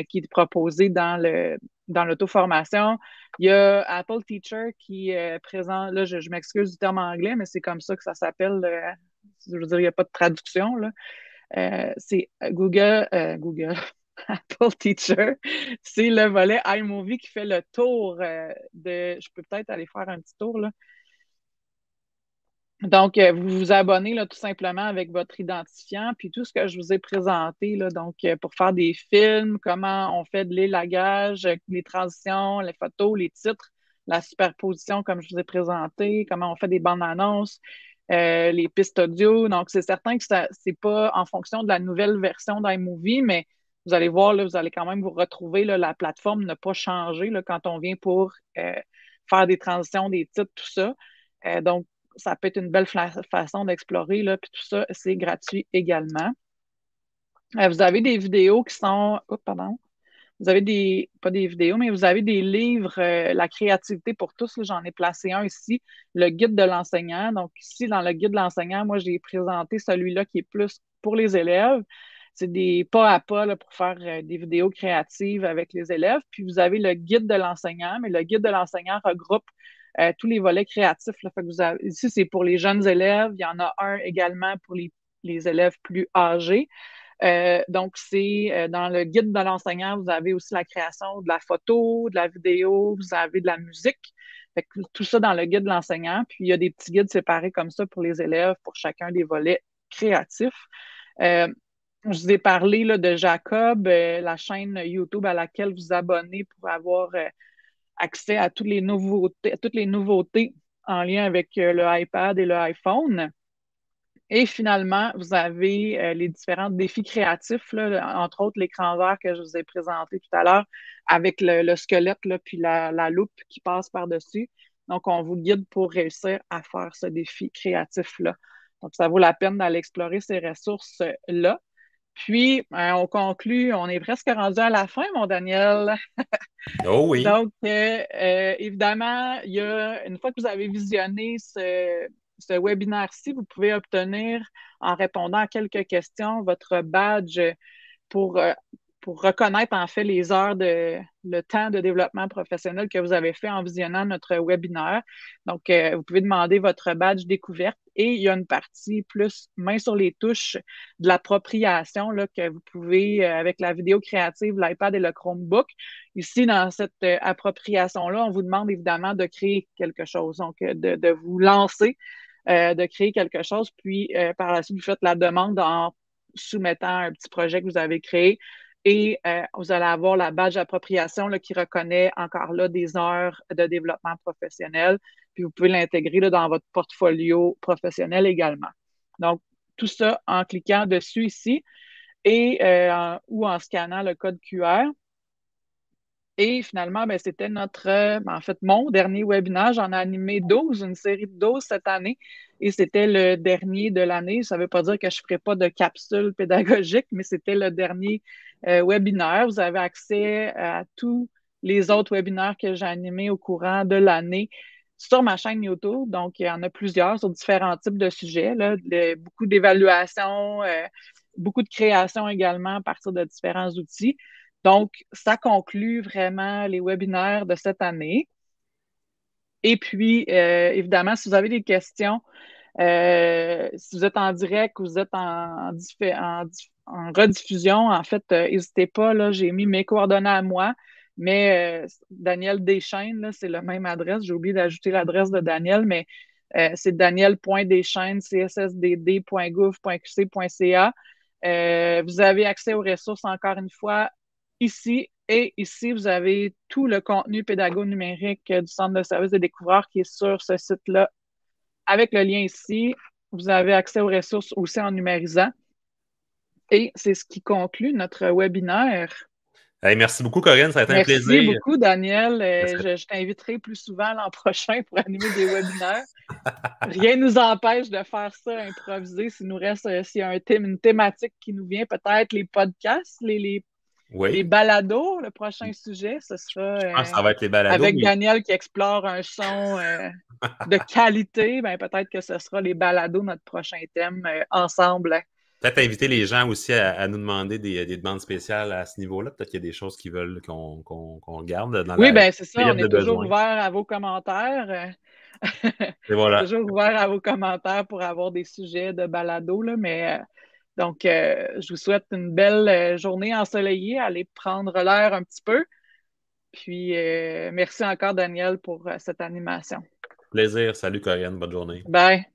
qui est proposée dans le dans l'auto-formation. Il y a Apple Teacher qui est présent. Là, je, m'excuse du terme anglais, mais c'est comme ça que ça s'appelle. je veux dire, il n'y a pas de traduction. c'est Google, Google, Apple Teacher, c'est le volet iMovie qui fait le tour euh, de. Je peux peut-être aller faire un petit tour là. Donc, euh, vous vous abonnez là, tout simplement avec votre identifiant, puis tout ce que je vous ai présenté, là, donc euh, pour faire des films, comment on fait de l'élagage, les transitions, les photos, les titres, la superposition, comme je vous ai présenté, comment on fait des bandes annonces, les pistes audio. Donc, c'est certain que ce n'est pas en fonction de la nouvelle version d'iMovie, mais vous allez voir, là, vous allez quand même vous retrouver, là, la plateforme n'a pas changé là, quand on vient pour faire des transitions, des titres, tout ça. donc, ça peut être une belle façon d'explorer, puis tout ça, c'est gratuit également. Euh, vous avez des vidéos qui sont. Oh, pardon. Vous avez des. Pas des vidéos, mais vous avez des livres, euh, La créativité pour tous. J'en ai placé un ici, le guide de l'enseignant. Donc, ici, dans le guide de l'enseignant, moi, j'ai présenté celui-là qui est plus pour les élèves. C'est des pas à pas pour faire euh, des vidéos créatives avec les élèves. Puis vous avez le guide de l'enseignant, mais le guide de l'enseignant regroupe euh, tous les volets créatifs. ici, c'est pour les jeunes élèves. Il y en a un également pour les, élèves plus âgés. Euh, donc, c'est dans le guide de l'enseignant, vous avez aussi la création de la photo, de la vidéo, vous avez de la musique. tout ça dans le guide de l'enseignant. Puis, il y a des petits guides séparés comme ça pour les élèves, pour chacun des volets créatifs. Je vous ai parlé là, de Jacob, la chaîne YouTube à laquelle vous abonnez pour avoir accès à toutes les nouveautés, toutes les nouveautés en lien avec euh, le iPad et le iPhone. Et finalement, vous avez euh, les différents défis créatifs, entre autres l'écran vert que je vous ai présenté tout à l'heure, avec le, squelette là, puis la, loupe qui passe par-dessus. Donc, on vous guide pour réussir à faire ce défi créatif-là. Donc, ça vaut la peine d'aller explorer ces ressources-là. Puis, euh, on conclut, on est presque rendu à la fin, mon Daniel. Oh oui. Donc, euh, euh, évidemment, il y a, une fois que vous avez visionné ce, ce webinaire-ci, vous pouvez obtenir, en répondant à quelques questions, votre badge pour pour reconnaître en fait les heures de le temps de développement professionnel que vous avez fait en visionnant notre webinaire. Donc, euh, vous pouvez demander votre badge découverte et il y a une partie plus main sur les touches de l'appropriation que vous pouvez, euh, avec la vidéo créative, l'iPad et le Chromebook. Ici, dans cette euh, appropriation-là, on vous demande évidemment de créer quelque chose, donc de, de vous lancer, de créer quelque chose, puis par la suite, vous faites la demande en soumettant un petit projet que vous avez créé et euh, vous allez avoir la badge d'appropriation qui reconnaît encore là des heures de développement professionnel. Puis vous pouvez l'intégrer dans votre portfolio professionnel également. Donc, tout ça en cliquant dessus ici et euh, ou en scannant le code QR. Et finalement, ben, c'était notre, ben, en fait, mon dernier webinaire. J'en ai animé 12, une série de 12 cette année. Et c'était le dernier de l'année. Ça ne veut pas dire que je ne ferai pas de capsule pédagogique, mais c'était le dernier euh, webinaire. Vous avez accès à tous les autres webinaires que j'ai animés au courant de l'année sur ma chaîne YouTube. Donc, il y en a plusieurs sur différents types de sujets. Beaucoup d'évaluation, euh, beaucoup de création également à partir de différents outils. Donc, ça conclut vraiment les webinaires de cette année. Et puis, euh, évidemment, si vous avez des questions, euh, si vous êtes en direct ou vous êtes en, rediffusion, en fait, euh, n'hésitez pas. Là, j'ai mis mes coordonnées à moi, mais Daniel Deschaines, c'est la même adresse. J'ai oublié d'ajouter l'adresse de Daniel, mais c'est daniel.deschaines, cssdd.gouv.qc.ca. vous avez accès aux ressources, encore une fois, ici. Et ici, vous avez tout le contenu pédago numérique du Centre de services des découvreurs qui est sur ce site-là. Avec le lien ici, vous avez accès aux ressources aussi en numérisant. Et c'est ce qui conclut notre webinaire. merci beaucoup, Corinne. Ça a été un plaisir. Merci beaucoup, Daniel. Euh, je, t'inviterai plus souvent l'an prochain pour animer des webinaires. Rien ne nous empêche de faire ça, improviser. S'il nous reste, euh, s'il y a un thème, une thématique qui nous vient, peut-être les podcasts, les, les les balados, le prochain sujet, ce sera avec Daniel qui explore un son euh, de qualité. Ben, peut-être que ce sera les balados, notre prochain thème, euh, ensemble. Peut-être inviter les gens aussi à, nous demander des, demandes spéciales à ce niveau-là. Peut-être qu'il y a des choses qu'ils veulent qu'on regarde dans Oui, bien c'est ça. On est toujours ouvert à vos commentaires. Et voilà. toujours ouvert à vos commentaires pour avoir des sujets de balado, là, mais donc, euh, je vous souhaite une belle euh, journée ensoleillée. Allez prendre l'air un petit peu. Puis, euh, merci encore, Daniel, pour cette animation. Plaisir. Salut, Corinne. Bonne journée. Bye.